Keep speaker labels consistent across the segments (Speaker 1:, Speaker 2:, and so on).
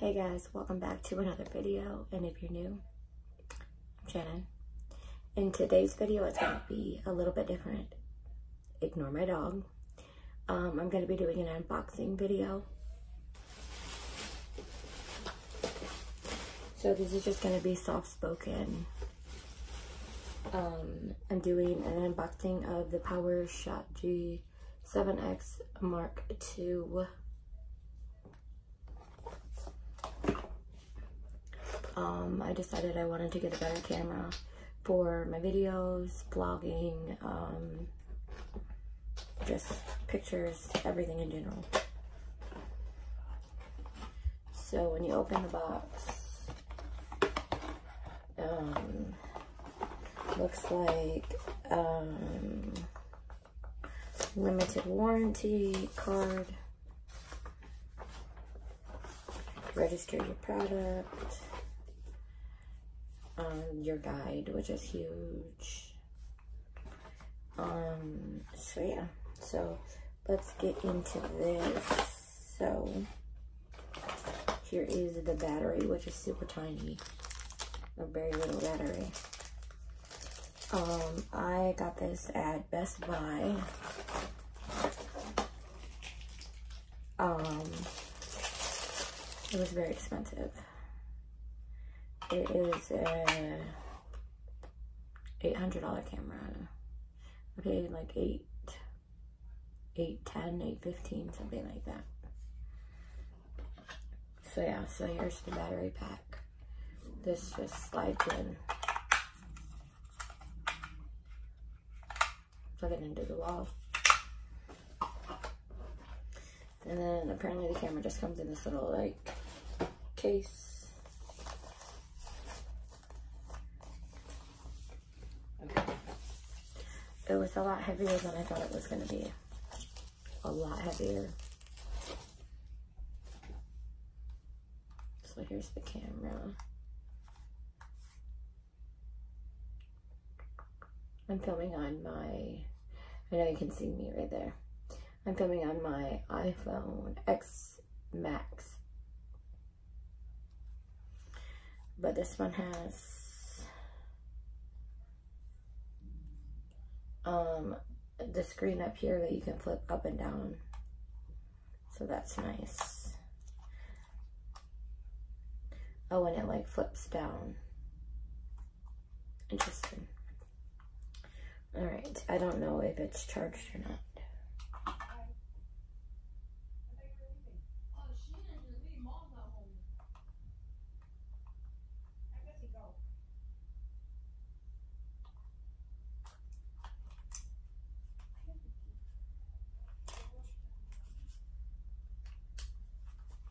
Speaker 1: Hey guys, welcome back to another video. And if you're new, I'm Shannon. In today's video, it's going to be a little bit different. Ignore my dog. Um, I'm going to be doing an unboxing video. So this is just going to be soft-spoken. Um, I'm doing an unboxing of the PowerShot G7X Mark II. I decided I wanted to get a better camera for my videos, blogging, um, just pictures, everything in general. So when you open the box, um, looks like um, limited warranty card, register your product, um, your guide, which is huge. Um, so yeah, so let's get into this. So here is the battery, which is super tiny, a very little battery. Um, I got this at Best Buy. Um, it was very expensive. It is a $800 camera. I paid like 8 8 10 8 15 something like that. So yeah so here's the battery pack. This just slides in. Plug it into the wall. And then apparently the camera just comes in this little like case it was a lot heavier than I thought it was going to be. A lot heavier. So here's the camera. I'm filming on my, I know you can see me right there. I'm filming on my iPhone X Max. But this one has um, the screen up here that you can flip up and down. So that's nice. Oh, and it like flips down. Interesting. All right, I don't know if it's charged or not.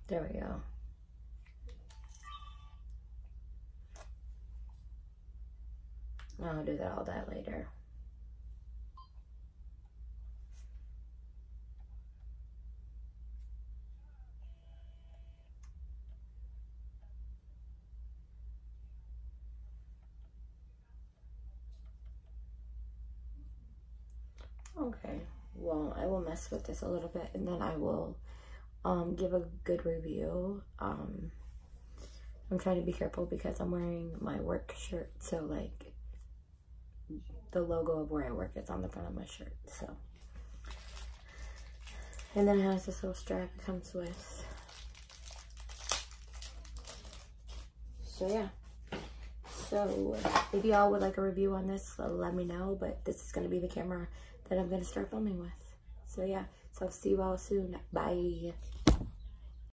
Speaker 1: There we go. I'll do that all that later. Okay, well, I will mess with this a little bit and then I will um, give a good review. Um, I'm trying to be careful because I'm wearing my work shirt. So like the logo of where I work is on the front of my shirt. So, and then it has this little strap it comes with. So yeah. So if y'all would like a review on this, let me know. But this is going to be the camera that I'm going to start filming with. So yeah. So see you all soon. Bye.